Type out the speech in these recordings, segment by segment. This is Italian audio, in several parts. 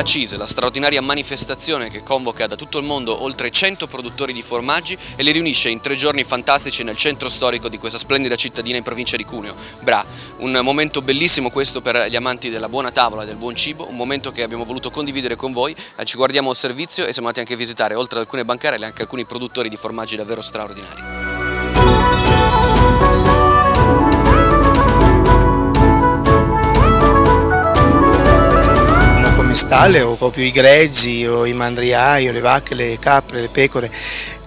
La CISE, la straordinaria manifestazione che convoca da tutto il mondo oltre 100 produttori di formaggi e li riunisce in tre giorni fantastici nel centro storico di questa splendida cittadina in provincia di Cuneo, Bra. Un momento bellissimo questo per gli amanti della buona tavola e del buon cibo, un momento che abbiamo voluto condividere con voi, eh, ci guardiamo al servizio e siamo andati anche a visitare oltre ad alcune bancarelle anche alcuni produttori di formaggi davvero straordinari. Stalle o proprio i greggi o i mandriai o le vacche, le capre, le pecore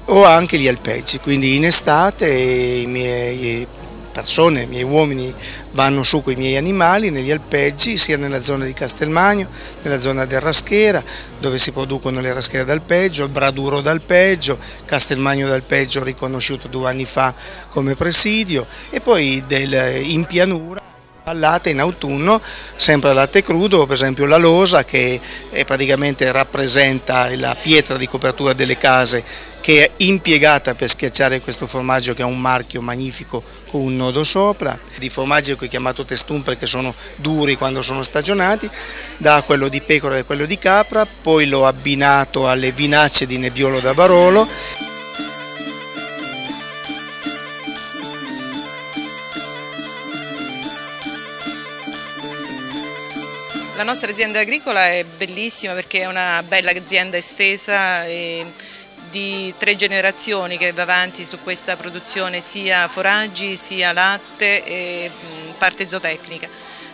o anche gli alpeggi, quindi in estate i miei persone, i miei uomini vanno su con i miei animali negli alpeggi sia nella zona di Castelmagno, nella zona del Raschera dove si producono le raschere d'alpeggio, Braduro d'alpeggio, Castelmagno d'alpeggio riconosciuto due anni fa come presidio e poi del, in pianura al latte in autunno, sempre al latte crudo, per esempio la losa che praticamente rappresenta la pietra di copertura delle case che è impiegata per schiacciare questo formaggio che ha un marchio magnifico con un nodo sopra, di formaggi che ho chiamato testum perché sono duri quando sono stagionati, da quello di pecora e quello di capra, poi l'ho abbinato alle vinacce di Nebbiolo da Barolo La nostra azienda agricola è bellissima perché è una bella azienda estesa di tre generazioni che va avanti su questa produzione sia foraggi sia latte e parte zootecnica.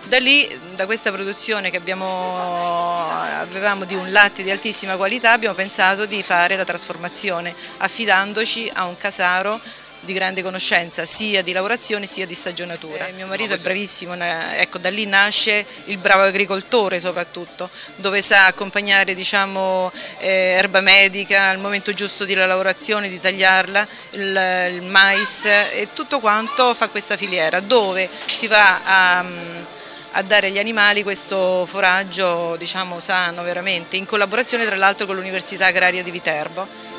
Da lì, da questa produzione che abbiamo, avevamo di un latte di altissima qualità, abbiamo pensato di fare la trasformazione affidandoci a un casaro di grande conoscenza sia di lavorazione sia di stagionatura. Eh, mio marito è bravissimo, ecco, da lì nasce il bravo agricoltore soprattutto, dove sa accompagnare diciamo, eh, erba medica al momento giusto di lavorazione, di tagliarla, il, il, mais e tutto quanto fa questa filiera, dove si va a a dare agli animali questo foraggio diciamo, sano veramente, in collaborazione tra l'altro con l'Università Agraria di Viterbo.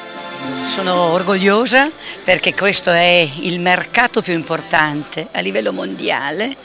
Sono orgogliosa perché questo è il mercato più importante a livello mondiale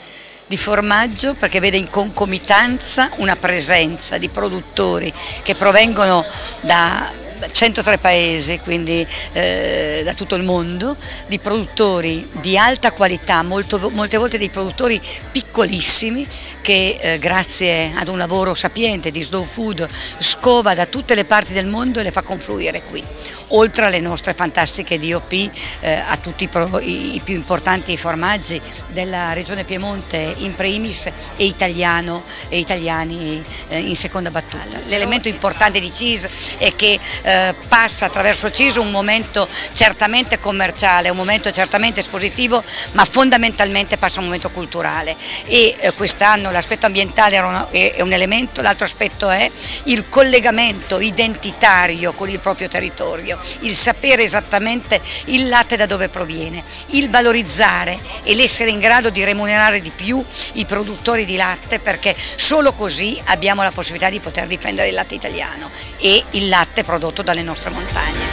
di formaggio perché vede in concomitanza una presenza di produttori che provengono da 103 paesi, quindi eh, da tutto il mondo, di produttori di alta qualità, molto, molte volte dei produttori piccolissimi che eh, grazie ad un lavoro sapiente di Slow Food scova da tutte le parti del mondo e le fa confluire qui, oltre alle nostre fantastiche DOP eh, a tutti i, pro, i, i, più importanti formaggi della regione Piemonte in primis e italiano e italiani eh, in seconda battuta. L'elemento importante di CIS è che eh, passa attraverso CISO un momento certamente commerciale, un momento certamente espositivo, ma fondamentalmente passa un momento culturale. E eh, quest'anno l'aspetto ambientale una, è, un elemento, l'altro aspetto è il collegamento identitario con il proprio territorio, il sapere esattamente il latte da dove proviene, il valorizzare e l'essere in grado di remunerare di più i produttori di latte perché solo così abbiamo la possibilità di poter difendere il latte italiano e il latte prodotto dalle nostre montagne.